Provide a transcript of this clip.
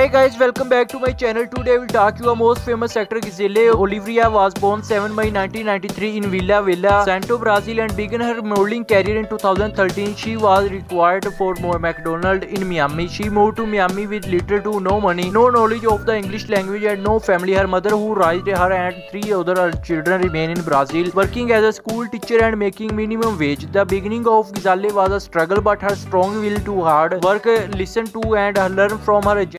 Hey guys, welcome back to my channel. Today I will talk you a most famous actor Gisele Oliveira was born 7 May 1993 in Vila Velha, Santo Brazil and began her modeling career in 2013. She was required for McDonald in Miami. She moved to Miami with little to no money, no knowledge of the English language and no family. Her mother who raised her and three other children remain in Brazil, working as a school teacher and making minimum wage. The beginning of Gisele was a struggle but her strong will to hard work, listen to and learn from her